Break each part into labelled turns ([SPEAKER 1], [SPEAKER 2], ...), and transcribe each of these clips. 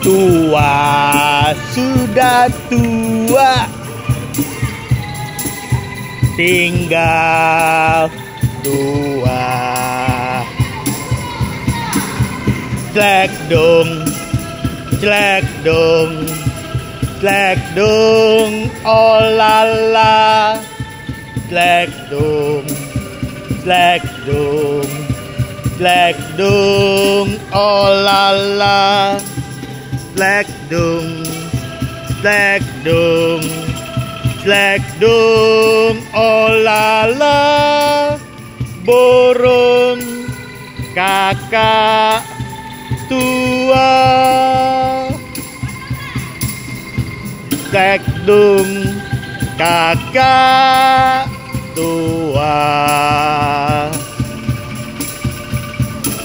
[SPEAKER 1] Tua sudah tua. Tinggal dua Jelek dong Jelek dong Jelek dong Oh la la Jelek dong Jelek dong Jelek dong Oh la la Black Dung, Black Dung, Black Dung, oh la la, burung kakak tua. Black Dung, kakak tua.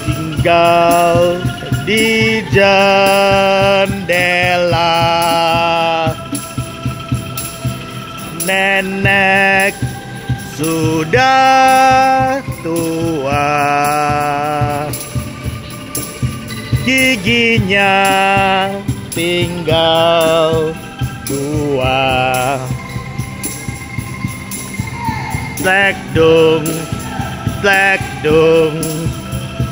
[SPEAKER 1] Tinggal di jendela. Nenek sudah tua. Giginya tinggal dua. Black dung, black dung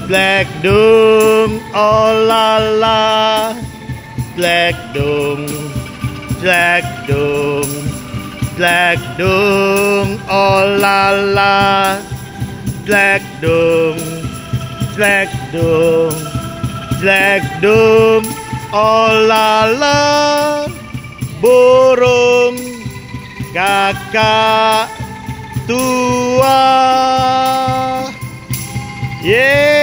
[SPEAKER 1] Black Doom, oh la la. Black Doom, Black Doom Black Doom, oh la la. Black Doom, Black Doom Black Doom, oh la la. Burung kakak tua. Yeah.